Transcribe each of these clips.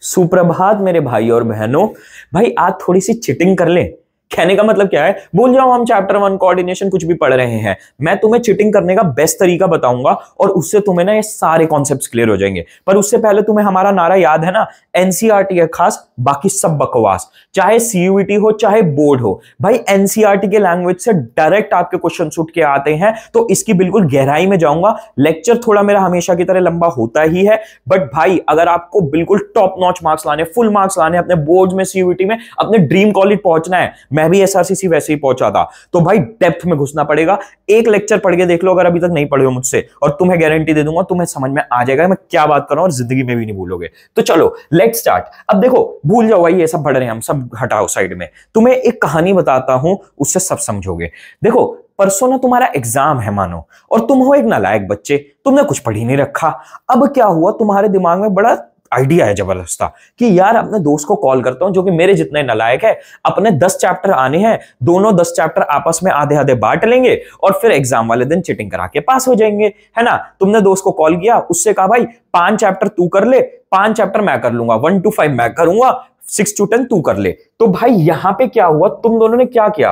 सुप्रभात मेरे भाई और बहनों। भाई आज थोड़ी सी चिटिंग कर लें? कहने का मतलब क्या है? बोल जाओ, हम चैप्टर वन कोऑर्डिनेशन कुछ भी पढ़ रहे हैं। मैं तुम्हें चिटिंग करने का बेस्ट तरीका बताऊँगा और उससे तुम्हें ना ये सारे कॉन्सेप्ट्स क्लियर हो जाएँगे। पर उससे पहले तुम्हें हमारा नारा याद है ना? एनसीआरटी है खास, बाकी सब बकवास। चाहे सीयूटी हो, चाहे बोर्ड हो। भाई एनसीआरटी के लैंग्वेज से डायरेक्ट आपके क्वेश्चन उठ के आते हैं तो इसकी बिल्कुल गहराई में जाऊँगा। लेक्चर थोड़ा मेरा हमेशा की तरह लंबा होता ही है। बट भाई, अगर आपको बिल्कुल टॉप नॉच मार्क्स लाने फुल मार्क्स लाने, अपने बोर्ड में सीयूटी में, अपने ड्रीम कॉलेज पहुँचना है मैं भी एसआरसीसी वैसे ही पहुँचा था। तो भाई डेप्थ में घुसना पड़ेगा। एक लेक्चर पढ़ के देख लो अगर अभी तक नहीं पढ़े हो मुझसे। और तुम्हें गारंटी दे दूँगा, तुम्हें समझ में आ जाएगा मैं क्या बात कर और ज़िंदगी में भी नहीं भूलोगे। तो चलो लेट स्टार्ट अब देखो, भूल जाओ भाई, ये सब पढ़ रहे हैं हम, सब हटाओ साइड में। तुम्हें एक कहानी बताता हूँ, उससे सब समझोगे। देखो, परसों ना तुम्हारा एग्ज़ाम है, मानो। और तुम हो एक नालायक बच्चे, तुमने कुछ पढ़ ही नहीं रखा। अब क्या हुआ, तुम्हारे दिमाग में बड़ा आइडिया है ज़बरदस्त कि यार अपने दोस्त को कॉल करता हूँ जो कि मेरे जितने नलायक है, अपने दस चैप्टर आने हैं, दोनों दस चैप्टर आपस में आधे आधे बांट लेंगे और फिर एग्ज़ाम वाले दिन चिटिंग करा के पास हो जाएँगे, है ना? तुमने दोस्त को कॉल किया, उससे कहा, भाई, पाँच चैप्टर तू कर ले, पाँच चैप्टर मैं कर लूँगा, वन टू फाइव मैं करूँगा, सिक्स टू टेन तू कर ले। तो भाई, यहाँ पे क्या हुआ? तुम दोनों ने क्या किया?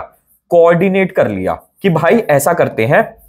कोऑर्डिनेट कर लिया कि भाई, ऐसा करते हैं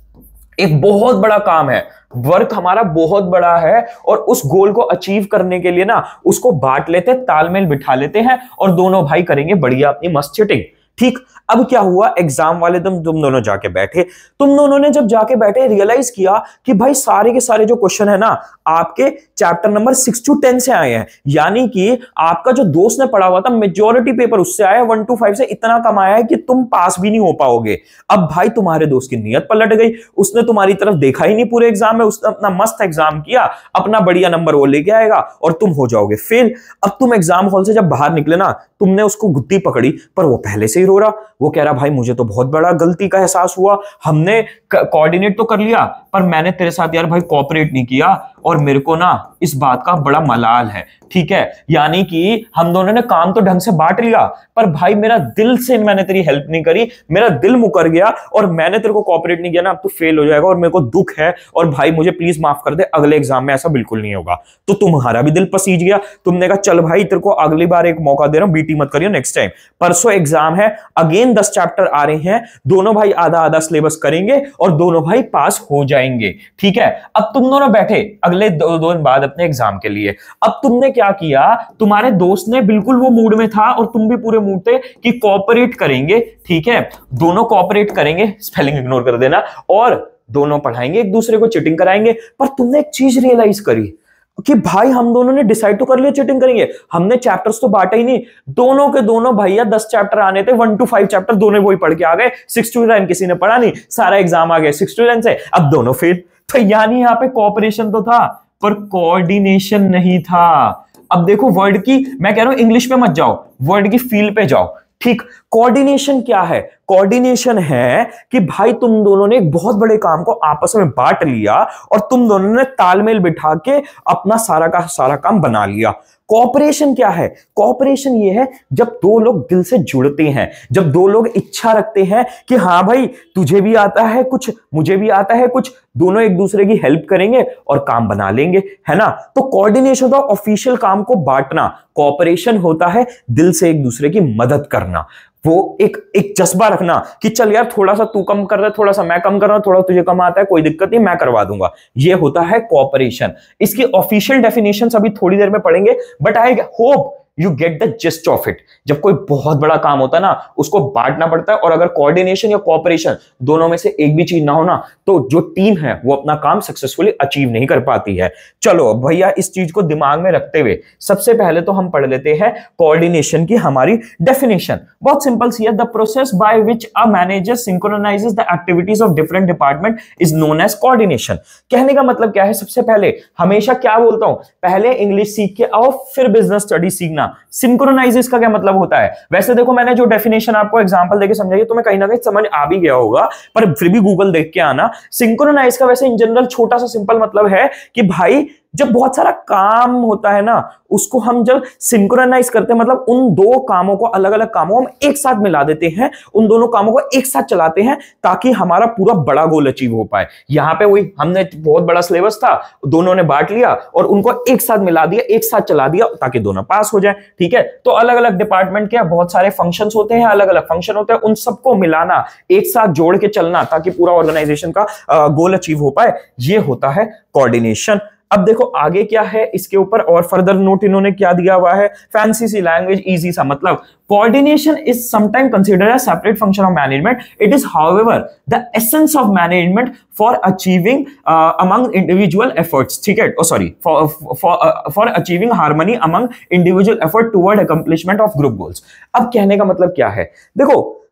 एक बहुत बड़ा काम है। वर्क हमारा बहुत बड़ा है और उस गोल को अचीव करने के लिए ना उसको बांट लेते, तालमेल बिठा लेते हैं और दोनों भाई करेंगे बढ़िया अपनी मस्त चिटिंग। ठीक, अब क्या हुआ? एग्ज़ाम वाले दिन तुम दोनों जाके बैठे। तुम दोनों ने जब जाके बैठे रियलाइज़ किया कि भाई सारे के सारे जो क्वेश्चन है ना, आपके chapter number six to ten से आए हैं। यानी कि आपका जो दोस्त ने पढ़ा हुआ था मेजोरिटी पेपर उससे आया वन टू फाइव से इतना कम आया है कि तुम पास भी नहीं हो पाओगे। अब भाई तुम्हारे दोस्त की नीयत पलट गई। उसने तुम्हारी तरफ़ देखा ही नहीं पूरे एग्ज़ाम में। उसने अपना मस्त एग्ज़ाम किया, अपना बढ़िया नंबर वो लेके आएगा और तुम हो जाओगे। फेल अब तुम एग्ज़ाम हॉल से जब बाहर निकले ना, तुमने उसको गुत्ती पकड़ी, पर वो पहले से ही रहा, वो कह रहा, भाई, मुझे तो बहुत बड़ा गलती का एहसास हुआ। हमने कोऑर्डिनेट तो कर लिया, पर मैंने तेरे साथ यार भाई कोऑपरेट नहीं किया, और मेरे को ना इस बात का बड़ा मलाल है, ठीक है? यानी कि हम दोनों ने काम तो ढंग से बांट लिया, पर भाई मेरा दिल से मैंने तेरी हेल्प नहीं करी, मेरा दिल मुकर गया, और मैंने तेरे को कॉपरेट नहीं किया ना, अब तो फेल हो जाएगा, और मेरे को दुख है, और भाई मुझे प्लीज़ माफ़ कर दे, अगले एग्ज़ाम में ऐसा बिल्कुल नहीं होगा। तो तुम्हारा भी दिल पसीज गया, तुमने कहा, चल भाई, तेरे को अगली बार एक मौका दे रहा हूँ बीटी मत करियो नेक्स्ट टाइम परसों एग्ज़ाम है अगेन दस चैप्टर आ रहे हैं, दोनों भाई आधा आधा सिलेबस करेंगे और दोनों भाई पास हो जाएँगे। ठीक है? अब तुम दोनों बैठे अगले दो, दिन बाद अपने एग्ज़ाम के लिए। अब तुमने क्या किया? तुम्हारे दोस्त ने बिल्कुल वो मूड में था और तुम भी पूरे मूड थे कि कॉपरेट करेंगे। ठीक है? दोनों कॉपरेट करेंगे स्पेलिंग इग्नोर कर देना और दोनों पढ़ाएँगे एक दूसरे को चिटिंग कराएँगे। पर तुमने एक चीज़ रियलाइज़ करी। कि भाई हम दोनों ने डिसाइड तो कर लिया चीटिंग करेंगे। हमने चैप्टर्स तो बांटा ही नहीं। दोनों के दोनों भैया दस चैप्टर आने थे वन टू फाइव चैप्टर दोनों वही पढ़ के आ गए। सिक्स टू नाइन किसी ने पढ़ा नहीं, सारा एग्ज़ाम आ गया सिक्स टू से अब दोनों फेल तो यानी यहाँ पे कॉपरेशन तो था, पर कोऑर्डिनेशन नहीं था। अब देखो वर्ड की, मैं कह रहा हूँ इंग्लिश में मत जाओ वर्ड की फ़ील्ड पे जाओ। ठीक कोऑर्डिनेशन क्या है? कोऑर्डिनेशन है कि भाई तुम दोनों ने एक बहुत बड़े काम को आपस में बांट लिया और तुम दोनों ने तालमेल बिठा के अपना सारा का सारा काम बना लिया। कॉपरेशन क्या है? कॉपरेशन ये है जब दो लोग दिल से जुड़ते हैं, जब दो लोग इच्छा रखते हैं कि हाँ भाई, तुझे भी आता है कुछ, मुझे भी आता है कुछ, दोनों एक दूसरे की हेल्प करेंगे और काम बना लेंगे, है ना? तो कोऑर्डिनेशन होता ऑफिशियल काम को बांटना कॉपरेशन होता है दिल से एक दूसरे की मदद करना। वो एक एक जज्बा रखना कि चल यार थोड़ा सा तू कम कर रहा है थोड़ा सा मैं कम कर रहा हूँ, थोड़ा तुझे कम आता है, कोई दिक्कत नहीं, मैं करवा दूँगा। ये होता है कॉपरेशन इसकी ऑफिशियल डेफिनेशन अभी थोड़ी देर में पढ़ेंगे but I hope you get the gist of it जब कोई बहुत बड़ा काम होता है ना, उसको बांटना पड़ता है और अगर कोऑर्डिनेशन या कोऑपरेशन दोनों में से एक भी चीज़ ना हो ना तो जो टीम है, वो अपना काम सक्सेसफुली अचीव नहीं कर पाती है। चलो भैया इस चीज़ को दिमाग में रखते हुए, सबसे पहले तो हम पढ़ लेते हैं कोऑर्डिनेशन की हमारी डेफिनेशन बहुत सिंपल सी है the process by which a manager synchronises the activities of different department is known as coordination कहने का मतलब क्या है? सबसे पहले, हमेशा क्या बोलता हूँ? पहले इंग्लिश सीख के आओ, फिर बिज़नेस स्टडी सीखना। सिंक्रोनाइज इसका क्या मतलब होता है? वैसे देखो, मैंने जो डेफिनेशन आपको एग्ज़ाम्पल देकर समझाई तो मैं कहीं ना कहीं समझ आ भी गया होगा, पर फिर भी गूगल देख के आना। सिंक्रोनाइज का वैसे इन जनरल छोटा सा सिंपल मतलब है कि भाई जब बहुत सारा काम होता है ना, उसको हम जब सिंक्रोनाइज करते हैं मतलब उन दो कामों को अलग अलग कामों हम एक साथ मिला देते हैं, उन दोनों कामों को एक साथ चलाते हैं, ताकि हमारा पूरा बड़ा गोल अचीव हो पाए। यहाँ पे वही हमने बहुत बड़ा सिलेबस था, दोनों ने बांट लिया और उनको एक साथ मिला दिया, एक साथ चला दिया, ताकि दोनों पास हो जाए, ठीक है? तो अलग अलग डिपार्टमेंट के बहुत सारे फ़ंक्शन होते हैं अलग अलग फ़ंक्शन होते हैं, उन सबको मिलाना, एक साथ जोड़ के चलना, ताकि पूरा ऑर्गेनाइजेशन का गोल अचीव हो पाए, ये होता है कोऑर्डिनेशन अब देखो आगे क्या है, इसके ऊपर और फर्दर नोट इन्होंने क्या दिया हुआ है फैंसी सी लैंग्वेज इजी सा मतलब coordination is sometime considered as separate function of management it is however the essence of management for achieving among individual efforts ठीक है? Sorry for achieving harmony among individual effort toward accomplishment of group goals अब कहने का मतलब क्या है? देखो,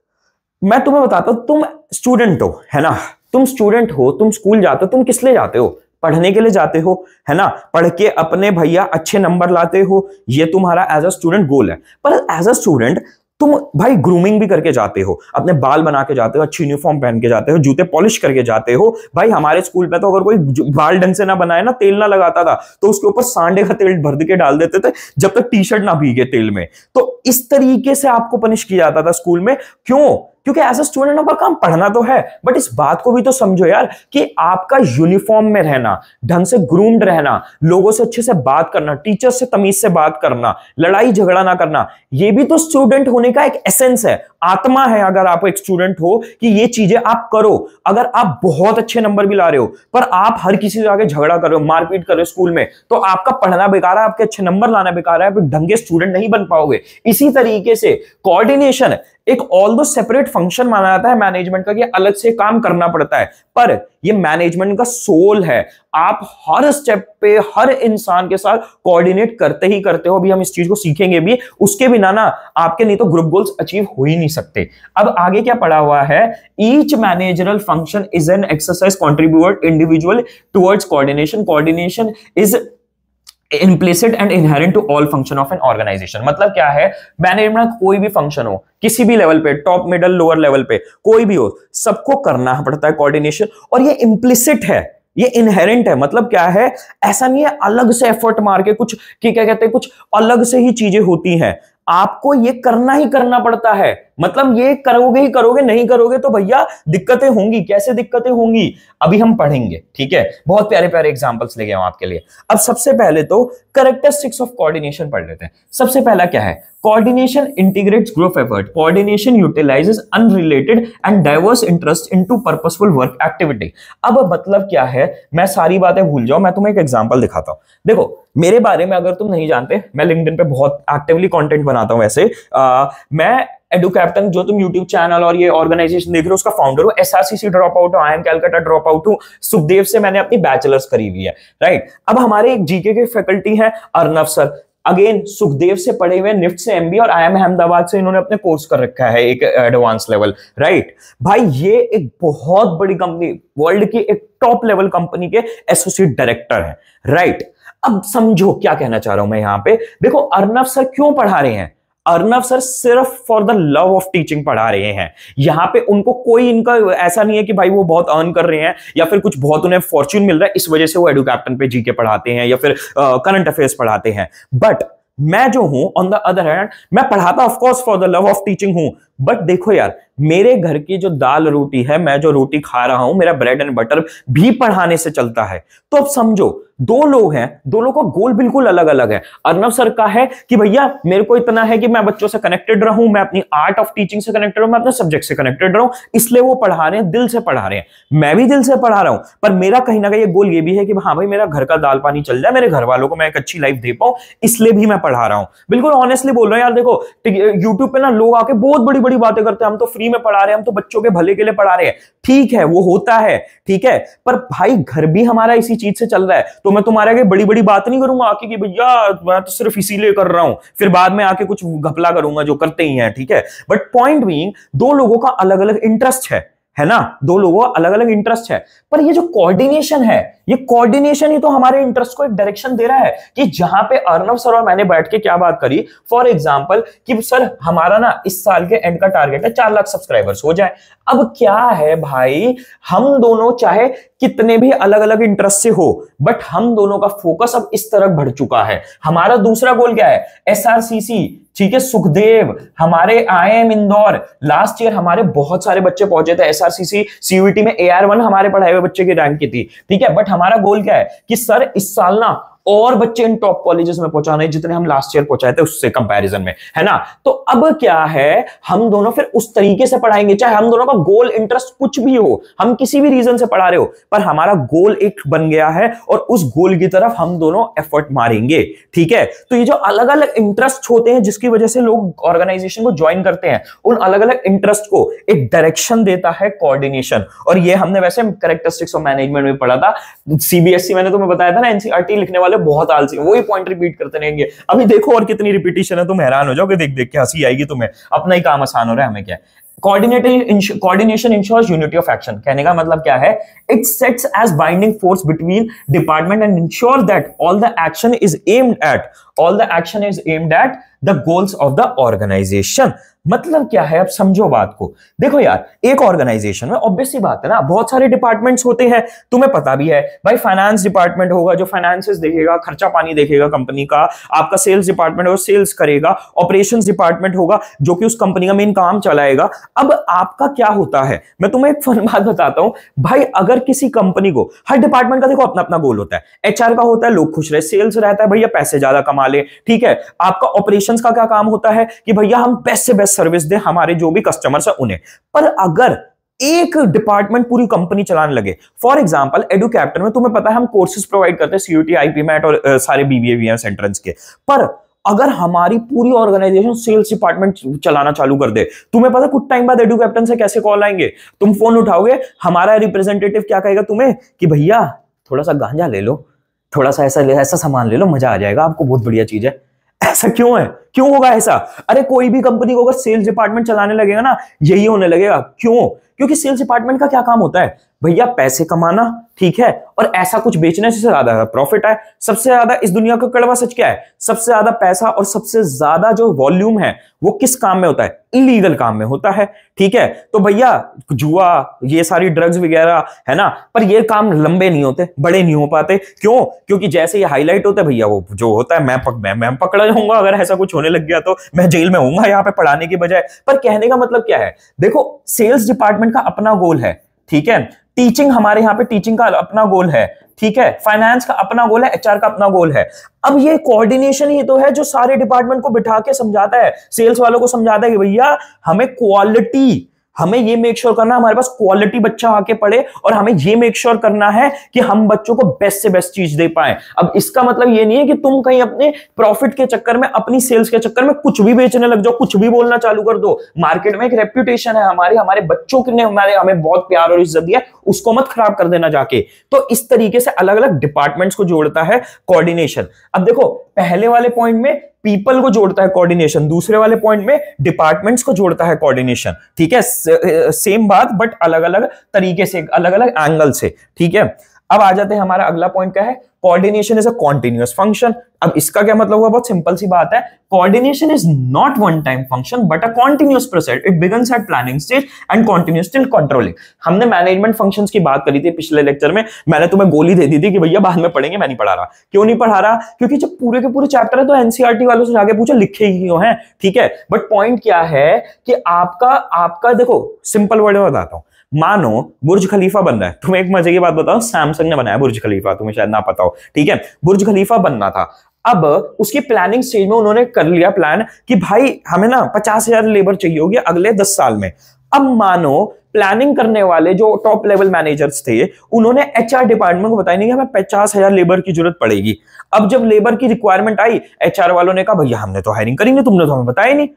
मैं तुम्हें बताता हूँ, तुम स्टूडेंट हो, है ना? तुम स्टूडेंट हो, तुम स्कूल जाते हो, तुम किस लिए जाते हो? पढ़ने के लिए जाते हो, है ना? पढ़ के अपने भैया अच्छे नंबर लाते हो, ये तुम्हारा एज अ स्टूडेंट गोल है। पर एज अ स्टूडेंट तुम भाई ग्रूमिंग भी करके जाते हो, अपने बाल बना के जाते हो, अच्छी यूनिफॉर्म पहन के जाते हो, जूते पॉलिश करके जाते हो। भाई हमारे स्कूल में तो अगर कोई बाल ढंग से ना बनाए ना, तेल ना लगाता था तो उसके ऊपर सांडे का तेल भर के डाल देते थे, जब तक टी शर्ट ना भीगे तेल में। तो इस तरीके से आपको पनिश किया जाता था स्कूल में। क्यों? क्योंकि एज अ स्टूडेंट आपका काम पढ़ना तो है बट इस बात को भी तो समझो यार कि आपका यूनिफॉर्म में रहना, ढंग से ग्रूम्ड रहना, लोगों से अच्छे से बात करना टीचर से तमीज से बात करना, लड़ाई झगड़ा ना करना, ये भी तो स्टूडेंट होने का एक एसेंस है, आत्मा है अगर आप एक स्टूडेंट हो कि ये चीज़ें आप करो, अगर आप बहुत अच्छे नंबर भी ला रहे हो, पर आप हर किसी से आगे झगड़ा कर मारपीट कर स्कूल में तो आपका पढ़ना बेकार है, आपके अच्छे नंबर लाना बेकार है, आप ढंगे स्टूडेंट नहीं बन पाओगे। इसी तरीके से कोऑर्डिनेशन एक ऑल दो सेपरेट फ़ंक्शन माना जाता है मैनेजमेंट का कि अलग से काम करना पड़ता है। पर ये मैनेजमेंट का सोल है। आप हर स्टेप पे हर इंसान के साथ कोऑर्डिनेट करते ही करते हो। अभी हम इस चीज़ को सीखेंगे भी। उसके बिना ना आपके नहीं तो ग्रुप गोल्स अचीव हो ही नहीं सकते। अब आगे क्या पड़ा हुआ है? Each managerial function is an exercise contribute individual towards coordination coordination is implicit and inherent to all function of an organisation मतलब क्या है? मैनेजमेंट कोई भी फ़ंक्शन हो, किसी भी लेवल पे टॉप मिडल लोअर लेवल पे, कोई भी हो, सबको करना पड़ता है कोऑर्डिनेशन और ये इम्प्लिसिट है, ये इनहेरेंट है। मतलब क्या है? ऐसा नहीं है अलग से एफर्ट मार के कुछ क्या कहते हैं, कुछ अलग से ही चीज़ें होती हैं। आपको ये करना ही करना पड़ता है। मतलब ये करोगे ही करोगे, नहीं करोगे तो भैया दिक्कतें होंगी। कैसे दिक्कतें होंगी? अभी हम पढ़ेंगे, ठीक है? बहुत प्यारे प्यारे एग्जांपल्स लेके आऊँ आपके लिए। अब सबसे पहले तो करेक्टरिस्टिक्स ऑफ़ कोऑर्डिनेशन पढ़ लेते हैं। सबसे पहला क्या है? Coordination integrates group effort coordination utilises unrelated and diverse interest into purposeful work activity अब मतलब क्या है? मैं सारी बातें भूल जाऊँ, मैं तुम्हें एक एग्जांपल दिखाता हूँ। देखो मेरे बारे में अगर तुम नहीं जानते मैं लिंक्डइन पे बहुत एक्टिवली कंटेंट बनाता हूँ वैसे। आ, मैं एडु कैप्टन जो तुम यूट्यूब चैनल और ये ऑर्गेनाइजेशन देख रहे हो उसका फाउंडर हूँ। S R C C drop out I M Calcutta drop out हूँ। सुखदेव से मैंने अपनी बैचलर्स करी हुई है राइट अब हमारे एक जीके के फैकल्टी है अर्नव सर अगेन सुखदेव से पढ़े हुए निफ्ट से एमबी और आई एम अहमदाबाद से इन्होंने अपने कोर्स कर रखा है एक एडवांस लेवल राइट भाई ये एक बहुत बड़ी कंपनी वर्ल्ड की एक टॉप लेवल कंपनी के एसोसिएट डायरेक्टर है राइट अब समझो क्या कहना चाह रहा हूँ मैं यहाँ पे। देखो अर्नव सर क्यों पढ़ा रहे हैं? अर्नव सर सिर्फ़ for the love of teaching पढ़ा रहे हैं। यहाँ पे उनको कोई इनका ऐसा नहीं है कि भाई वो बहुत अर्न कर रहे हैं या फिर कुछ बहुत उन्हें फॉर्च्यून मिल रहा है, इस वजह से वो एडु कैप्टन पे जीके पढ़ाते हैं या फिर करंट अफेयर्स पढ़ाते हैं। बट मैं जो हूँ ऑन द अदर हैंड मैं पढ़ाता of course for the love of teaching हूँ। बट देखो यार, मेरे घर की जो दाल रोटी है, मैं जो रोटी खा रहा हूँ, मेरा ब्रेड एंड बटर भी पढ़ाने से चलता है। तो अब समझो, दो लोग हैं, दो लोगों का गोल बिल्कुल अलग अलग है। अर्नव सर का है कि भैया, मेरे को इतना है कि मैं बच्चों से कनेक्टेड रहूँ, मैं अपनी आर्ट ऑफ़ टीचिंग से कनेक्टेड रहूँ, मैं अपने सब्जेक्ट से कनेक्टेड रहूँ, इसलिए वो पढ़ा रहे हैं, दिल से पढ़ा रहे हैं। मैं भी दिल से पढ़ा रहा हूँ, पर मेरा कहीं ना कहीं गोल ये भी है कि हाँ भाई, मेरा घर का दाल पानी चल जाए, मेरे घर वालों को मैं एक अच्छी लाइफ दे पाऊँ, इसलिए भी मैं पढ़ा रहा हूँ। बिल्कुल ऑनेस्टली बोल रहा हूँ, यार देखो यूट्यूब पे ना लोग आके बहुत बड़ी बड़ी बातें करते हैं, हम तो फ्री में पढ़ा रहे हैं, हम तो बच्चों के भले के लिए पढ़ा रहे हैं। ठीक है, वो होता है, ठीक है, पर भाई घर भी हमारा इसी चीज़ से चल रहा है तो मैं तुम्हारे आगे बड़ी बड़ी बात नहीं करूँगा आके कि भैया, मैं तो सिर्फ़ इसीलिए कर रहा हूँ, फिर बाद में आके कुछ घपला करूँगा, जो करते ही है, ठीक है? बट पॉइंट बीइंग दो लोगों का अलग अलग इंटरेस्ट है। है ना? दो लोगों का अलग अलग इंटरेस्ट है। पर ये जो कोऑर्डिनेशन है, ये कोऑर्डिनेशन ही तो हमारे इंटरेस्ट को एक डायरेक्शन दे रहा है कि जहाँ पे अर्नव सर और मैंने बैठ के क्या बात करी? फॉर एग्ज़ाम्पल कि सर, हमारा ना इस साल के एंड का टारगेट है चार लाख सब्सक्राइबर्स हो जाए। अब क्या है भाई? हम दोनों चाहे कितने भी अलग अलग इंटरेस्ट से हो बट हम दोनों का फोकस अब इस तरफ़ बढ़ चुका है। हमारा दूसरा गोल क्या है? SRCC ठीक है, सुखदेव, हमारे I M Indore. Last year हमारे बहुत सारे बच्चे पहुँचे थे एसआरसीसी सीयूटी में ए आर वन हमारे पढ़ाए हुए बच्चे की रैंक की थी। ठीक है बट हमारा गोल क्या है कि, सर, इस साल ना और बच्चे इन टॉप कॉलेजेस में पहुँचाने जितने हम लास्ट ईयर पहुँचाए थे उससे कंपैरिजन में, है ना? तो अब क्या है, हम दोनों फिर उस तरीके से पढ़ाएँगे, चाहे हम दोनों का गोल इंटरेस्ट कुछ भी हो, हम किसी भी रीजन से पढ़ा रहे हो, पर हमारा गोल एक बन गया है और उस गोल की तरफ़ हम दोनों एफर्ट मारेंगे, ठीक है? तो ये जो अलग अलग इंटरेस्ट होते हैं, जिसकी वजह से लोग ऑर्गेनाइजेशन को ज्वाइन करते हैं, उन अलग अलग इंटरेस्ट को एक डायरेक्शन देता है कोऑर्डिनेशन और ये हमने वैसे करेक्टरिस्टिक्स ऑफ़ मैनेजमेंट में पढ़ा था सीबीएसई मैंने तुम्हें बताया था ना एनसीआरटी लिखने वाले बहुत आलसी वही पॉइंट रिपीट करते रहेंगे। अभी देखो और कितनी रिपीटेशन है, तुम हैरान हो जाओगे, देख देख के हँसी आएगी तुम्हें। अपना ही काम आसान हो रहा है, हमें क्या coordination ensures unity of action कहने का मतलब क्या है? It sets as binding force between department and ensure that all the action is aimed at all the action is aimed at the goals of the organisation मतलब क्या है? अब समझो बात को। देखो यार, एक ऑर्गेनाइजेशन में ऑब्वियस बात है ना, बहुत सारे डिपार्टमेंट्स होते हैं। तुम्हें पता भी है, भाई फाइनेंस डिपार्टमेंट होगा जो फाइनेंसेस देखेगा, खर्चा पानी देखेगा कंपनी का, आपका सेल्स डिपार्टमेंट होगा सेल्स करेगा ऑपरेशंस डिपार्टमेंट होगा, जो कि उस कंपनी का मेन काम चलाएगा। अब आपका क्या होता है? मैं तुम्हें एक फन बात बताता हूँ। भाई, अगर किसी कंपनी को, हर डिपार्टमेंट का देखो अपना अपना गोल होता है। एचआर का होता है, लोग खुश रहे सेल्स रहता है, भैया पैसे ज़्यादा कमा ले, ठीक है? आपका ऑपरेशन का क्या काम होता है? कि भैया हम बेस्ट से बेस्ट सर्विस दें हमारे जो भी कस्टमर्स है उन्हें। पर अगर एक डिपार्टमेंट पूरी कंपनी चलाने लगे फॉर एग्ज़ाम्पल एडुकैप्टन में तुम्हें पता है हम कोर्सेज प्रोवाइड करते हैं सीयूटी आईपी मैट और uh, सारे बीबीए एंट्रेंस के। पर अगर हमारी पूरी ऑर्गेनाइजेशन सेल्स डिपार्टमेंट चलाना चालू कर दे तुम्हें पता कुछ टाइम बाद एडु कैप्टन से कैसे कॉल आएँगे? तुम फ़ोन उठाओगे हमारा रिप्रेजेंटेटिव क्या कहेगा तुम्हें कि भैया थोड़ा सा गांजा ले लो थोड़ा सा ऐसा ऐसा सामान ले लो मज़ा आ जाएगा आपको बहुत बढ़िया चीज़ है। ऐसा क्यों है? क्यों होगा ऐसा? अरे कोई भी कंपनी को अगर सेल्स डिपार्टमेंट चलाने लगेगा ना यही होने लगेगा। क्यों? क्योंकि सेल्स डिपार्टमेंट का क्या काम होता है? भैया पैसे कमाना ठीक है? और ऐसा कुछ बेचने से ज़्यादा प्रॉफिट है। सबसे ज़्यादा इस दुनिया का कड़वा सच क्या है? सबसे ज़्यादा पैसा और सबसे ज़्यादा जो वॉल्यूम है वो किस काम में होता है? इलीगल काम में होता है ठीक है? तो भैया जुआ ये सारी ड्रग्स वगैरह है ना? पर ये काम लंबे नहीं होते बड़े नहीं हो पाते। क्यों? क्योंकि जैसे ये हाईलाइट होता है भैया वो जो होता है मैं पक, मैं मैं पकड़ा जाऊँगा अगर ऐसा कुछ होने लग गया तो मैं जेल में हूँगा यहाँ पे पढ़ाने की बजाय। पर कहने का मतलब क्या है? देखो सेल्स डिपार्टमेंट का अपना गोल है, ठीक है? टीचिंग हमारे यहाँ पे टीचिंग का अपना गोल है, ठीक है? फाइनेंस का अपना गोल है एचआर का अपना गोल है। अब ये कोऑर्डिनेशन ही तो है जो सारे डिपार्टमेंट को बिठा के समझाता है। सेल्स वालों को समझाता है कि भैया, हमें क्वालिटी हमें ये मेक श्योर करना हमारे पास क्वालिटी बच्चा आके पढ़े और हमें ये मेक श्योर करना है कि हम बच्चों को बेस्ट से बेस्ट चीज़ दे पाए। अब इसका मतलब ये नहीं है कि तुम कहीं अपने प्रॉफिट के चक्कर में, अपनी सेल्स के चक्कर में कुछ भी बेचने लग जाओ, कुछ भी बोलना चालू कर दो। मार्केट में एक रेप्यूटेशन है हमारी, हमारे बच्चों ने हमारे, हमें बहुत प्यार और इज़्ज़त दिया उसको मत खराब कर देना जाके। तो इस तरीके से अलग अलग डिपार्टमेंट्स को जोड़ता है कोऑर्डिनेशन अब देखो, पहले वाले पॉइंट में पीपल को जोड़ता है कोऑर्डिनेशन दूसरे वाले पॉइंट में डिपार्टमेंट्स को जोड़ता है कोऑर्डिनेशन ठीक है? सेम बात बट अलग अलग तरीके से अलग अलग एंगल से। ठीक है? अब आ जाते हैं, हमारा अगला पॉइंट क्या है? Coordination is a continuous function अब इसका क्या मतलब हुआ? बहुत सिंपल सी बात है। Coordination is not one time function but a continuous process it begins at planning stage and continues till controlling हमने मैनेजमेंट फ़ंक्शंस की बात करी थी पिछले लेक्चर में। मैंने तुम्हें गोली दे दी थी कि भैया बाद में पढ़ेंगे, मैं नहीं पढ़ा रहा। क्यों नहीं पढ़ा रहा? क्योंकि जब पूरे के पूरे चैप्टर है तो एनसीआरटी वालों से जाके पूछो, लिखे ही क्यों है? ठीक है? बट पॉइंट क्या है कि आपका आपका, देखो सिंपल वर्ड में बताता हूँ। मानो बुर्ज खलीफा बन रहा है। तुम्हें एक मज़े की बात बताओ सैमसंग ने बनाया बुर्ज खलीफा, तुम्हें शायद ना पता हो। ठीक है? बुर्ज खलीफा बनना था। अब उसकी प्लानिंग स्टेज में उन्होंने कर लिया प्लान कि भाई, हमें ना पचास हज़ार लेबर चाहिए होगी अगले दस साल में। अब मानो प्लानिंग करने वाले जो टॉप लेवल मैनेजर्स थे, उन्होंने एचआर डिपार्टमेंट को बताया नहीं कि हमें पचास हज़ार लेबर की ज़रूरत पड़ेगी। अब जब लेबर की रिक्वायरमेंट आई एचआर वालों ने कहा, भैया, हमने तो हायरिंग करेंगे तुमने तो हमें बताया नहीं।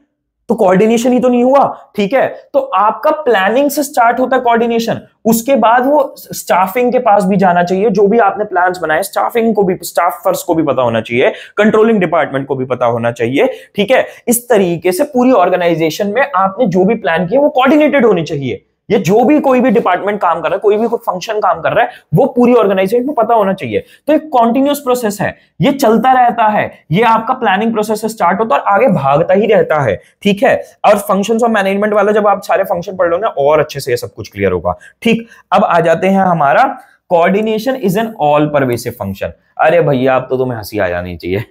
तो कोऑर्डिनेशन ही तो नहीं हुआ, ठीक है? तो आपका प्लानिंग से स्टार्ट होता है कोऑर्डिनेशन उसके बाद वो स्टाफिंग के पास भी जाना चाहिए, जो भी आपने प्लान्स बनाए स्टाफिंग को भी स्टाफ को भी पता होना चाहिए कंट्रोलिंग डिपार्टमेंट को भी पता होना चाहिए, ठीक है? इस तरीके से पूरी ऑर्गेनाइजेशन में आपने जो भी प्लान किया वो कोऑर्डिनेटेड होनी चाहिए। ये जो भी कोई भी डिपार्टमेंट काम कर रहा है, कोई भी कोई फ़ंक्शन काम कर रहा है, वो पूरी ऑर्गेनाइजेशन को पता होना चाहिए। तो एक कॉन्टिन्यूस प्रोसेस है। ये चलता रहता है। ये आपका प्लानिंग प्रोसेस स्टार्ट होता है और आगे भागता ही रहता है। ठीक है? और फ़ंक्शन ऑफ़ मैनेजमेंट वाला जब आप सारे फ़ंक्शन पढ़ लो ना, और अच्छे से ये सब कुछ क्लियर होगा। ठीक? अब आ जाते हैं हमारा coordination is an all pervasive function अरे भैया, अब तो तुम्हें हँसी आ जानी चाहिए।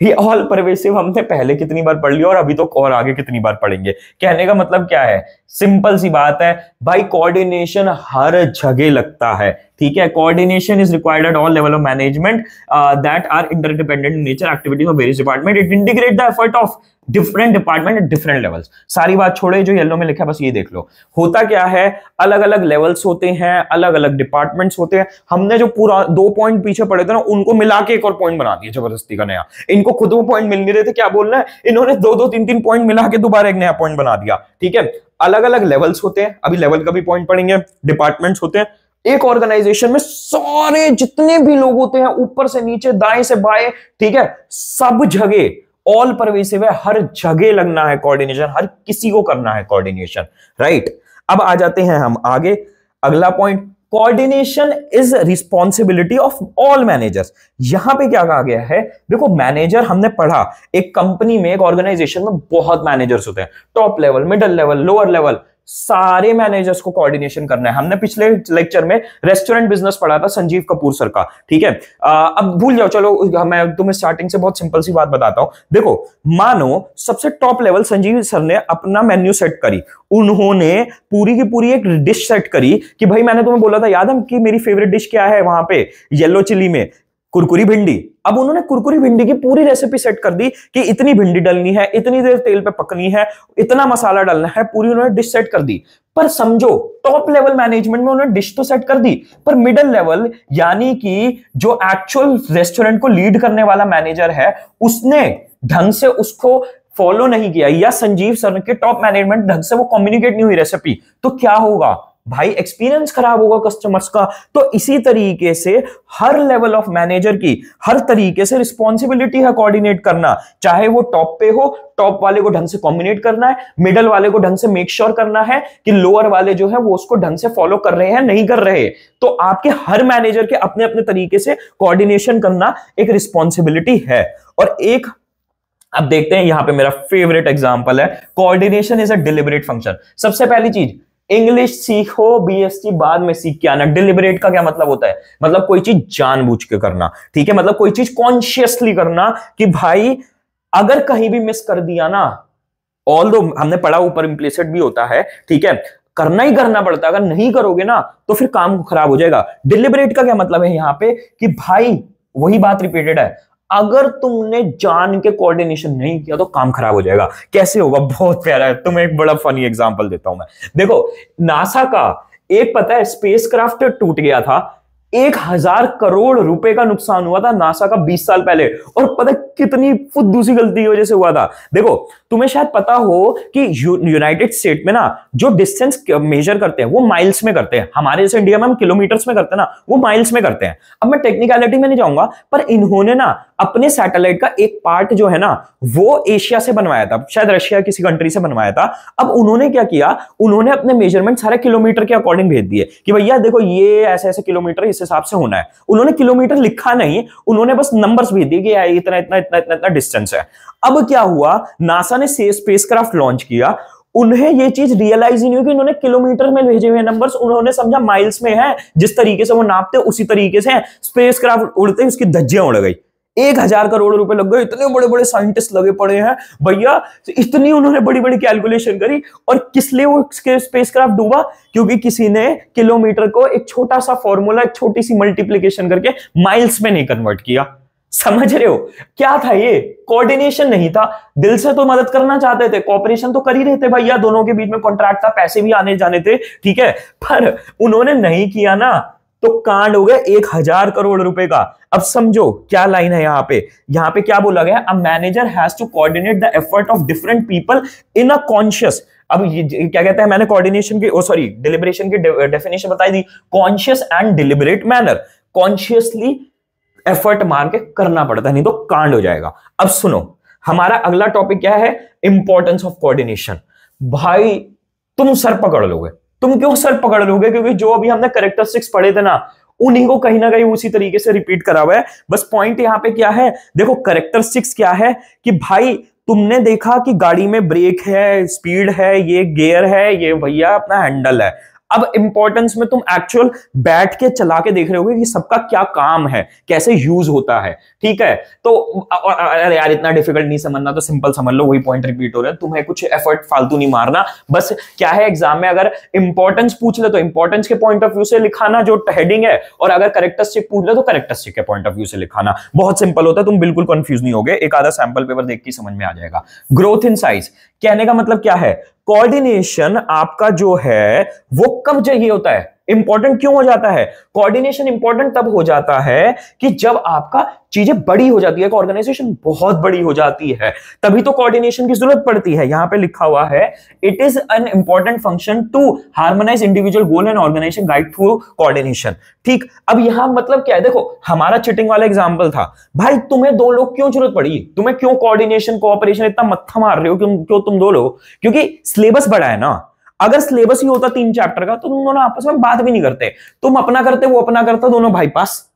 ये ऑल परवेसिव हमने पहले कितनी बार पढ़ लिया और अभी तो और आगे कितनी बार पढ़ेंगे। कहने का मतलब क्या है? सिंपल सी बात है भाई कोऑर्डिनेशन हर जगह लगता है। ठीक है? Coordination is required at all level of management that are interdependent nature activities of various department it integrate the effort of different department at different levels सारी बात छोड़े जो येलो में लिखा है, बस ये देख लो। होता क्या है? अलग अलग लेवल्स होते हैं अलग अलग डिपार्टमेंट्स होते हैं। हमने जो पूरा दो पॉइंट पीछे पड़े थे ना, उनको मिला के एक और पॉइंट बना दिया, ज़बरदस्ती का नया। इनको खुद वो पॉइंट मिल नहीं रहे थे, क्या बोलना है? इन्होंने दो दो तीन तीन पॉइंट मिला के दोबारा एक नया पॉइंट बना दिया। ठीक है? अलग अलग लेवल्स होते हैं। अभी लेवल का भी पॉइंट पढ़ेंगे डिपार्टमेंट्स होते हैं। एक ऑर्गेनाइजेशन में सारे जितने भी लोग होते हैं, ऊपर से नीचे, दाएँ से बाएँ, ठीक है? सब जगह ऑल परवेसिव है, हर जगह लगना है कोऑर्डिनेशन हर किसी को करना है कोऑर्डिनेशन राइट अब आ जाते हैं हम आगे। अगला point coordination is responsibility of all managers यहाँ पे क्या कहा गया है? देखो मैनेजर हमने पढ़ा, एक कंपनी में, एक ऑर्गेनाइजेशन में बहुत मैनेजर्स होते हैं। Top level middle level lower level सारे मैनेजर्स को कोऑर्डिनेशन करना है। हमने पिछले लेक्चर में रेस्टोरेंट बिज़नेस पढ़ा था संजीव कपूर सर का, ठीक है? अब भूल जाओ, चलो, मैं तुम्हें स्टार्टिंग से बहुत सिंपल सी बात बताता हूँ। देखो, मानो सबसे टॉप लेवल संजीव सर ने अपना मेन्यू सेट करी। उन्होंने पूरी की पूरी एक डिश सेट करी कि भाई, मैंने तुम्हें बोला था, याद है कि मेरी फेवरेट डिश क्या है वहाँ पे? येलो चिली में। कुरकुरी भिंडी। अब उन्होंने कुरकुरी भिंडी की पूरी रेसिपी सेट कर दी कि इतनी भिंडी डलनी है, इतनी देर तेल पे पकनी है, इतना मसाला डालना है, पूरी उन्होंने डिश सेट कर दी। पर समझो टॉप लेवल मैनेजमेंट में उन्होंने डिश तो सेट कर दी, पर मिडल लेवल यानी कि जो एक्चुअल रेस्टोरेंट को लीड करने वाला मैनेजर है, उसने ढंग से उसको फॉलो नहीं किया या संजीव सर के टॉप मैनेजमेंट ढंग से वो कम्युनिकेट नहीं हुई रेसिपी तो क्या होगा? भाई एक्सपीरियंस खराब होगा कस्टमर्स का तो इसी तरीके से हर लेवल ऑफ़ मैनेजर की, हर तरीके से रिस्पॉन्सिबिलिटी है कोऑर्डिनेट करना। चाहे वो टॉप पे हो टॉप वाले को ढंग से कॉम्बिनेट करना है मिडल वाले को ढंग से मेक श्योर sure करना है कि लोअर वाले जो है वो उसको ढंग से फॉलो कर रहे हैं, नहीं कर रहे। तो आपके हर मैनेजर के अपने अपने तरीके से कोऑर्डिनेशन करना एक रिस्पॉन्सिबिलिटी है। और एक, अब देखते हैं, यहाँ पे मेरा फेवरेट एग्जांपल है। Coordination is a deliberate function सबसे पहली चीज़ इंग्लिश सीखो बीएसटी बाद में सीख के आना। डिलिबरेट का क्या मतलब होता है? मतलब कोई चीज़ जानबूझ के करना, ठीक है? मतलब कोई चीज़ कॉन्शियसली करना कि भाई, अगर कहीं भी मिस कर दिया ना ऑल दो हमने पढ़ा ऊपर इंप्लिसिट भी होता है, ठीक है? करना ही करना पड़ता है। अगर नहीं करोगे ना तो फिर काम खराब हो जाएगा। डिलिबरेट का क्या मतलब है यहाँ पे? कि भाई, वही बात रिपीटेड है। अगर तुमने जान के कोऑर्डिनेशन नहीं किया तो काम खराब हो जाएगा। कैसे होगा? बहुत प्यारा है। तुम्हें एक बड़ा फनी एग्जांपल देता हूँ मैं। देखो नासा का एक पता है स्पेसक्राफ्ट टूट गया था। एक हज़ार करोड़ रुपए का नुकसान हुआ था नासा का 20 साल पहले। और पता कितनी दूसरी गलती की वजह से हुआ था? देखो तुम्हें शायद पता हो कि यूनाइटेड स्टेट में ना, जो डिस्टेंस मेजर करते हैं, वो माइल्स में करते हैं। हमारे जैसे इंडिया में हम किलोमीटर्स में करते हैं ना, वो माइल्स में करते हैं। अब मैं टेक्निकलिटी में नहीं जाऊँगा, पर इन्होंने ना, अपने सैटेलाइट का एक पार्ट जो है ना, वो एशिया से बनवाया था। शायद रशिया किसी कंट्री से बनवाया था। अब उन्होंने क्या किया, उन्होंने अपने मेज़रमेंट सारे किलोमीटर के अकॉर्डिंग भेज दिए कि भैया, देखो ये ऐसे ऐसे किलोमीटर इस हिसाब से होना है। उन्होंने किलोमीटर लिखा नहीं, उन्होंने बस नंबर्स भेज दिए कि इतना इतना इतना इतना इतना डिस्टेंस है। अब क्या हुआ? नासा ने स्पेसक्राफ्ट लॉन्च किया। उन्हें ये चीज़ रियलाइज़ ही नहीं हुई उन्होंने किलोमीटर में भेजे हुए नंबर्स उन्होंने समझा माइल्स में है। जिस तरीके से वो नापते, उसी तरीके से स्पेसक्राफ्ट उड़ते उसकी धज्जियाँ उड़ गई। एक हज़ार करोड़ रुपए लग गए। इतने बड़े बड़े साइंटिस्ट लगे पड़े हैं। भैया इतनी उन्होंने बड़ी बड़ी कैलकुलेशन करी और किस लिए वो स्पेसक्राफ्ट डूबा? क्योंकि किसी ने किलोमीटर को एक छोटा सा फॉर्मूला एक छोटी सी मल्टीप्लीकेशन करके माइल्स में नहीं कन्वर्ट किया। समझ रहे हो? क्या था ये? कोऑर्डिनेशन नहीं था। दिल से तो मदद करना चाहते थे। कॉपरेशन तो कर ही रहे थे भैया। दोनों के बीच में कॉन्ट्रैक्ट था। पैसे भी आने जाने थे। ठीक है? पर उन्होंने नहीं किया ना तो कांड हो गया एक हज़ार करोड़ रुपए का। अब समझो, क्या लाइन है यहाँ पे? यहाँ पे क्या बोला गया? A manager has to coordinate the effort of different people in a conscious अब ये क्या कहते हैं? मैंने कोऑर्डिनेशन की, ओ सॉरी डिलिबरेशन की डेफिनेशन बताई दी। Conscious and deliberate manner consciously effort मार के करना पड़ता है, नहीं तो कांड हो जाएगा। अब सुनो, हमारा अगला टॉपिक क्या है? इंपॉर्टेंस ऑफ़ कोऑर्डिनेशन भाई, तुम सर पकड़ लोगे। तुम क्यों सर पकड़ लोगे? क्योंकि जो अभी हमने करेक्टरिस्टिक्स पढ़े थे ना, उन्हीं को कहीं ना कहीं उसी तरीके से रिपीट करा हुआ है। बस पॉइंट यहाँ पे क्या है? देखो करेक्टरिस्टिक्स क्या है कि भाई, तुमने देखा कि गाड़ी में ब्रेक है स्पीड है, ये गियर है, ये भैया अपना हैंडल है। अब इंपॉर्टेंस में तुम एक्चुअल बैठ के चला के देख रहे होगे कि सबका क्या काम है, कैसे यूज़ होता है, ठीक है? तो अरे यार, इतना डिफ़िकल्ट नहीं समझना तो सिंपल समझ लो, वही पॉइंट रिपीट हो रहा है। तुम्हें कुछ एफर्ट फालतू नहीं मारना। बस क्या है एग्ज़ाम में, अगर इंपॉर्टेंस पूछ ले तो इंपॉर्टेंस के पॉइंट ऑफ़ व्यू से लिखाना जो हेडिंग है, और अगर करेक्टरिस्टिक पूछ ले तो करेक्टरिस्टिक के पॉइंट ऑफ़ व्यू से लिखाना। बहुत सिंपल होता है, तुम बिल्कुल कंफ्यूज नहीं होगे। एक आधा सैंपल पेपर देख के समझ में आ जाएगा। ग्रोथ इन साइज़ कहने का मतलब क्या है? कोऑर्डिनेशन आपका जो है वो कब चाहिए होता है? इंपॉर्टेंट क्यों हो जाता है? कोऑर्डिनेशन इंपॉर्टेंट तब हो जाता है कि जब आपका चीज़ें बड़ी हो जाती है ऑर्गेनाइजेशन बहुत बड़ी हो जाती है, तभी तो कोऑर्डिनेशन की ज़रूरत पड़ती है। यहाँ पे लिखा हुआ है it is an important function to harmonize individual goal and organization guide through coordination ठीक, अब यहाँ मतलब क्या है? देखो, हमारा चिटिंग वाला एग्ज़ाम्पल था। भाई, तुम्हें दो लोग क्यों ज़रूरत पड़ी? तुम्हें क्यों कोऑर्डिनेशन कोऑपरेशन इतना मत्था मार रहे हो? क्यों क्यों तुम दो लोग? क्योंकि सिलेबस बड़ा है ना। अगर सिलेबस ही होता तीन चैप्टर का तो तुम दोनों आपस में बात भी नहीं करते। तुम अपना करते, वो अपना करता, दोनों भाई पास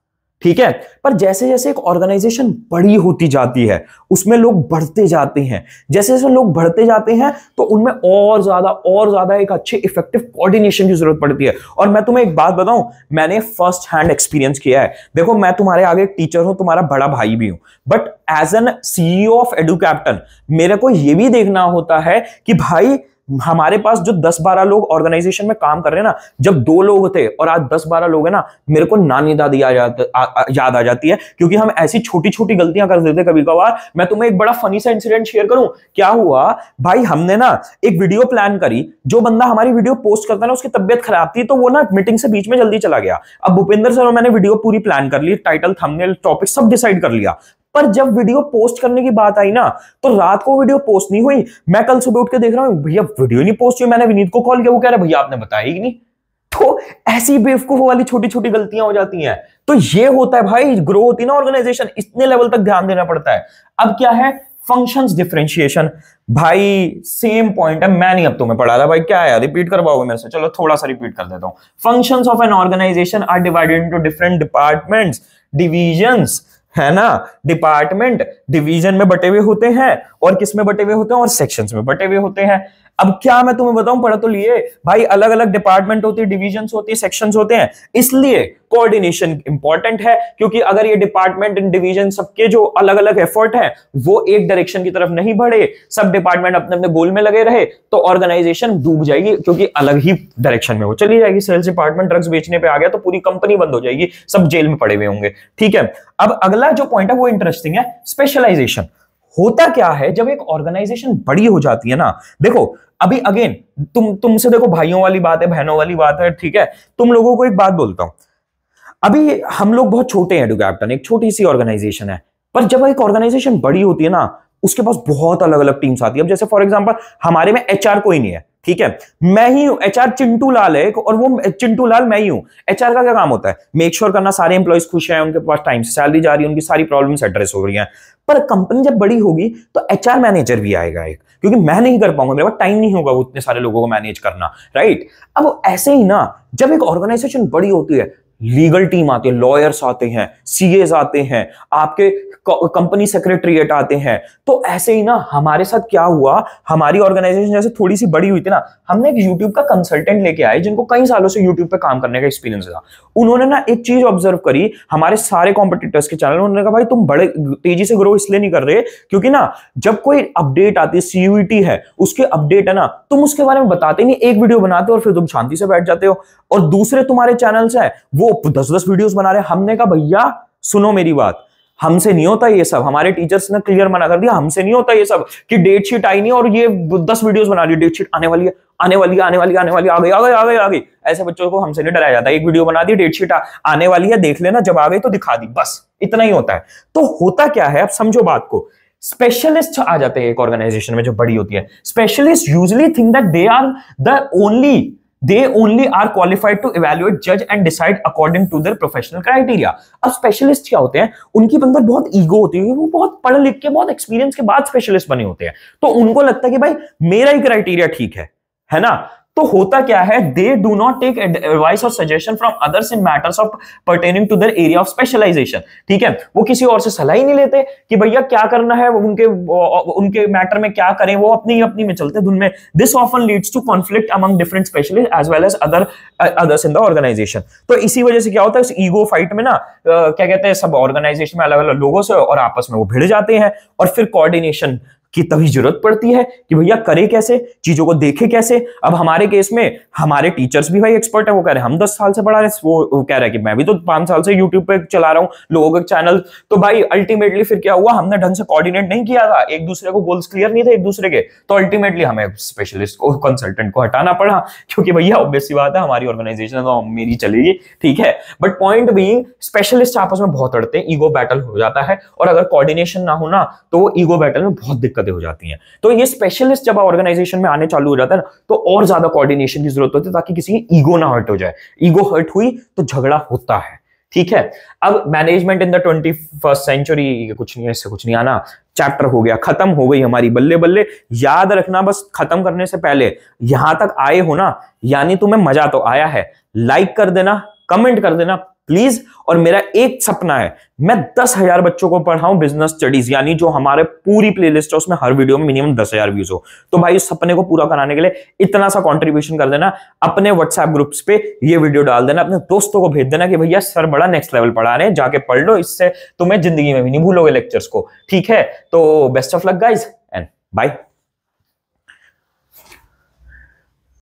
ठीक है? पर जैसे जैसे एक ऑर्गेनाइजेशन बड़ी होती जाती है, उसमें लोग बढ़ते जाते हैं। जैसे जैसे लोग बढ़ते जाते हैं तो उनमें और ज़्यादा और ज़्यादा एक अच्छे इफ़ेक्टिव कोऑर्डिनेशन की ज़रूरत पड़ती है। और मैं तुम्हें एक बात बताऊँ, मैंने फ़र्स्ट हैंड एक्सपीरियंस किया है। देखो, मैं तुम्हारे आगे टीचर हूँ, तुम्हारा बड़ा भाई भी हूँ। But as an CEO of edu captain मेरे को यह भी देखना होता है कि भाई हमारे पास जो 10-12 लोग ऑर्गेनाइजेशन में काम कर रहे हैं ना, जब दो लोग थे और आज 10-12 लोग हैं ना, मेरे को नानी दादी आ जाते याद आ जाती है, क्योंकि हम ऐसी छोटी छोटी गलतियाँ कर देते कभी कभार। मैं तुम्हें एक बड़ा फनी सा इंसिडेंट शेयर करूँ। क्या हुआ? भाई, हमने ना एक वीडियो प्लान करी। जो बंदा हमारी वीडियो पोस्ट करता ना, उसकी तबियत खराब थी तो वो ना मीटिंग से बीच में जल्दी चला गया। अब भूपेंद्र सर और मैंने वीडियो पूरी प्लान कर ली टाइटल थंबनेल टॉपिक सब डिसाइड कर लिया। पर जब वीडियो पोस्ट करने की बात आई ना तो रात को वीडियो पोस्ट नहीं हुई। मैं कल सुबह उठ के देख रहा हूँ, भैया वीडियो नहीं पोस्ट हुई, मैंने विनीत को कॉल किया, वो कह रहा भैया, आपने बताया ही नहीं। तो ऐसी बेवकूफ़ वाली छोटी छोटी गलतियाँ हो जाती हैं। तो ये होता है भाई ग्रो होती है ना ऑर्गेनाइजेशन इतने लेवल तक ध्यान देना पड़ता है। अब क्या है? फ़ंक्शंस डिफरेंशिएशन भाई सेम पॉइंट है, मैं नहीं अब तुम्हें पढ़ा था भाई, क्या है रिपीट करवाओगे मेरे से? चलो, थोड़ा सा रिपीट कर देता हूँ। Functions of an organization are divided into different departments divisions है ना? डिपार्टमेंट डिवीज़न में बटे हुए होते हैं और किसमें बटे हुए होते हैं? और सेक्शंस में बटे हुए होते हैं। अब क्या मैं तुम्हें बताऊँ? पढ़ा तो लिए। भाई अलग अलग डिपार्टमेंट होती है डिविजन होती है सेक्शन होते हैं। इसलिए कोऑर्डिनेशन इंपॉर्टेंट है, क्योंकि अगर ये डिपार्टमेंट एंड डिवीज़न सबके जो अलग अलग एफर्ट है, वो एक डायरेक्शन की तरफ़ नहीं बढ़े, सब डिपार्टमेंट अपने अपने गोल में लगे रहे तो ऑर्गेनाइजेशन डूब जाएगी, क्योंकि अलग ही डायरेक्शन में वो चली जाएगी। सेल्स डिपार्टमेंट ड्रग्स बेचने पर आ गया तो पूरी कंपनी बंद हो जाएगी, सब जेल में पड़े हुए होंगे। ठीक है? अब अगला जो पॉइंट है, वो इंटरेस्टिंग है स्पेशलाइजेशन होता क्या है, जब एक ऑर्गेनाइजेशन बड़ी हो जाती है ना, देखो, अभी अगेन तुम, तुमसे देखो, भाइयों वाली बात है, बहनों वाली बात है, ठीक है? तुम लोगों को एक बात बोलता हूँ। अभी हम लोग बहुत छोटे हैं कैप्टन एक छोटी सी ऑर्गेनाइजेशन है। पर जब एक ऑर्गेनाइजेशन बड़ी होती है ना, उसके पास बहुत अलग अलग टीम्स आती है। अब जैसे फॉर एग्जांपल हमारे में एचआर कोई नहीं है, ठीक है? मैं ही हूँ एचआर चिंटू लाल है और वो चिंटू लाल मैं ही हूँ। एचआर का क्या काम होता है? मेक श्योर sure करना सारे एम्प्लॉयज़ खुश हैं, उनके पास टाइम से सैलरी जा रही है, उनकी सारी प्रॉब्लम्स एड्रेस हो रही हैं। पर कंपनी जब बड़ी होगी तो एचआर मैनेजर भी आएगा एक, क्योंकि मैं नहीं कर पाऊँगा, मेरे पास टाइम नहीं होगा उतने सारे लोगों को मैनेज करना राइट अब ऐसे ही ना, जब एक ऑर्गेनाइजेशन बड़ी होती है लीगल टीम आती है लॉयर्स आते हैं सीएस आते हैं, आपके कंपनी सेक्रेटरीट आते हैं। तो ऐसे ही ना, हमारे साथ क्या हुआ, हमारी ऑर्गेनाइजेशन जैसे थोड़ी सी बड़ी हुई थी ना, हमने एक यूट्यूब का कंसल्टेंट लेके आए, जिनको कई सालों से यूट्यूब पे काम करने का एक्सपीरियंस था। उन्होंने ना एक चीज़ ऑब्ज़र्व करी, हमारे सारे कॉम्पिटिटर्स के चैनल उन्होंने कहा, भाई, तुम बड़े, तेज़ी से ग्रो इसलिए नहीं कर रहे, क्योंकि ना, जब कोई अपडेट आती है सीयूटी है, उसके अपडेट है ना, तुम उसके बारे में बताते नहीं, एक वीडियो बनाते हो और फिर तुम शांति से बैठ जाते हो। और दूसरे तुम्हारे चैनल्स है, वो दस दस वीडियोस बना रहे हमने कहा, भैया, सुनो मेरी बात। हमसे नहीं होता ये सब। हमारे टीचर्स ने क्लियर मना कर दिया। हमसे नहीं होता ये सब कि डेट शीट आई नहीं और ये दस वीडियोस बना रही डेट शीट आने वाली है, आने वाली आने वाली आने वाली आ गई आ गई आ गई आ गई। ऐसे बच्चों को हमसे नहीं डराया जाता। एक वीडियो बना दी डेट शीट आने वाली है, देख लेना, जब आ गई तो दिखा दी। बस, इतना ही होता है। तो होता क्या है? अब समझो बात को। स्पेशलिस्ट आ जाते हैं एक ऑर्गेनाइजेशन में जो बड़ी होती है। Specialist usually think that they are the only they only are qualified to evaluate जज and decide according to their professional criteria अब स्पेशलिस्ट क्या होते हैं? उनकी बंदर बहुत ईगो होती है, वो बहुत पढ़ लिख के बहुत एक्सपीरियंस के बाद स्पेशलिस्ट बने होते हैं। तो उनको लगता है कि भाई, मेरा ही क्राइटेरिया ठीक है है ना? तो होता क्या है? They do not take advice और suggestion from others in matters of pertaining to their area of specialization ठीक है? वो किसी और से सलाह ही नहीं लेते कि भैया क्या करना है, उनके उनके मैटर में क्या करें, वो अपनी अपनी में चलते धुन में। This often leads to conflict among different specialist as well as other others in the organization तो इसी वजह से क्या होता है? इस ईगो फाइट में ना क्या कहते हैं, सब ऑर्गेनाइजेशन में अलग अलग लोगों से और आपस में वो भिड़ जाते हैं और फिर कोऑर्डिनेशन की तभी ज़रूरत पड़ती है कि भैया करे कैसे चीज़ों को देखे कैसे। अब हमारे केस में हमारे टीचर्स भी भाई एक्सपर्ट है वो कह रहे हैं हम दस साल से पढ़ा रहे वो, वो कह रहे हैं कि मैं भी तो पाँच साल से यूट्यूब पे चला रहा हूँ लोगों के चैनल तो भाई अल्टीमेटली फिर क्या हुआ? हमने ढंग से कोऑर्डिनेट नहीं किया था। एक दूसरे को गोल्स क्लियर नहीं थे एक दूसरे के। तो अल्टीमेटली हमें स्पेशलिस्ट को कंसल्टेंट को हटाना पड़ा क्योंकि भैया ऑब्वियस बात है हमारी ऑर्गेनाइजेशन तो मेरी चलेगी ठीक है? बट पॉइंट भी स्पेशलिस्ट आपस में बहुत अड़ते हैं ईगो बैटल हो जाता है। और अगर कोऑर्डिनेशन ना हो ना तो ईगो बैटल में बहुत दिक्कतें हो जाती हैं। तो ये स्पेशलिस्ट जब ऑर्गेनाइजेशन में आने चालू हो जाता है ना तो और ज़्यादा कोऑर्डिनेशन की ज़रूरत होती है ताकि किसी की ईगो ना हर्ट हो जाए। ईगो हर्ट हुई तो झगड़ा होता है। ठीक है? अब management in the twenty first century कुछ नहीं है, इससे कुछ नहीं आना। चैप्टर हो गया, खत्म हो गई हमारी बल्ले बल्ले। याद रखना बस, खत्म करने से पहले। यहाँ तक आए हो ना, यानी तुम्हें मज़ा तो आया है। लाइक कर देना कमेंट कर देना प्लीज़ और मेरा एक सपना है, मैं दस हज़ार बच्चों को पढ़ाऊं बिज़नेस स्टडीज़ यानी जो हमारे पूरी प्लेलिस्ट है, उसमें हर वीडियो में मिनिमम दस हज़ार व्यूज़ हो। तो भाई, उस सपने को पूरा कराने के लिए इतना सा कंट्रीब्यूशन कर देना, अपने व्हाट्सएप ग्रुप्स पे ये वीडियो डाल देना, अपने दोस्तों को भेज देना कि भैया सर बड़ा नेक्स्ट लेवल पढ़ा रहे हैं, जाके पढ़ लो, इससे तुम्हें ज़िंदगी में भी नहीं भूलोगे लेक्चर्स को। ठीक है? तो best of luck guys and bye